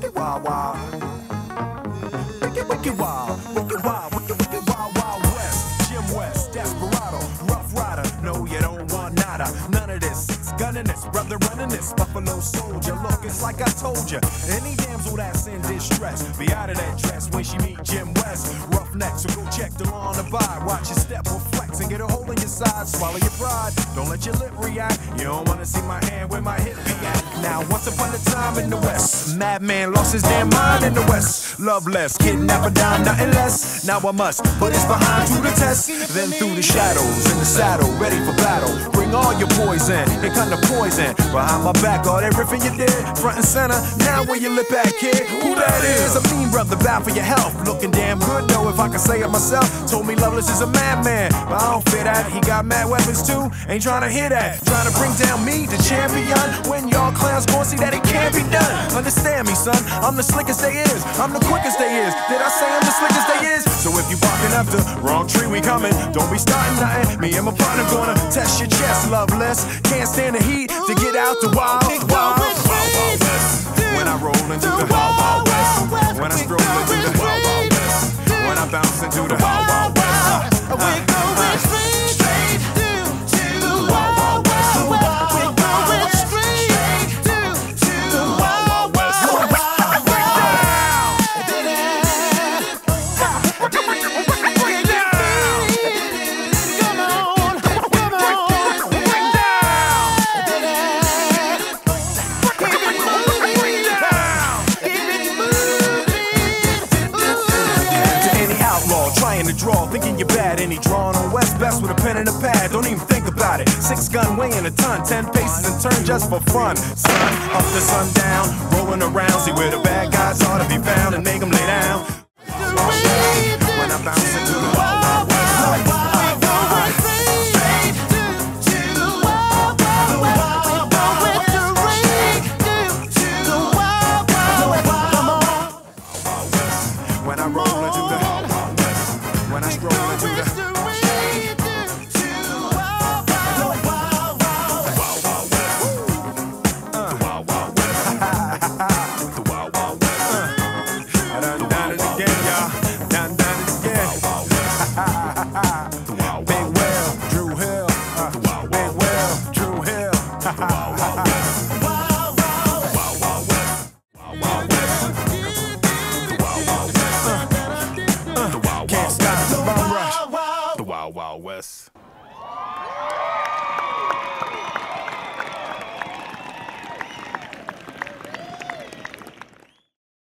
wicked wild wild. Wicked wicked wild, wicked wild, wicked wicked wild wild west. Jim West, Desperado, Rough Rider. No, you don't want nada, none of this. It's gunning this, brother running this. Buffalo Soldier, look, it's like I told you. Any damsel that's in distress, be out of that dress when she meet Jim West. Roughneck, so go check the law on the vibe. Watch your step or flex and get a hole in your side. Swallow your pride, don't let your lip react. You don't wanna see my hand where my hip be at. Now, once upon a time in the West, madman lost his damn mind in the West. Loveless, kidnap a dime, nothing less. Now I must put his behind to the test. Then through the shadows, in the saddle, ready for battle. Bring all your poison, here come the poison. Behind my back, all that riffing you did, front and center. Now where your lip at, kid? Who that is? A mean brother, bound for your health. Looking damn good, though, if I can say it myself. Told me Loveless is a madman, but I don't fit that. He got mad weapons too, ain't trying to hear that. Trying to bring down me, the champion. When y'all clowns gon' see that it can't be done. Understand me, son, I'm the slickest they is. I'm the quickest they is. Did I say I'm the slickest they is? So if you barking up the wrong tree, we coming. Don't be starting nothing. Me and my partner gonna test your chest, loveless. Can't stand the heat to get out the wild, outlaw the draw, thinking you're bad. Any drawing on West best with a pen and a pad. Don't even think about it. Six gun weighing a ton, ten paces and turn just for fun. Sun up to sundown, rolling around, see where the bad guys are to be found and make them lay down. Again, y'all. Wow, Wes.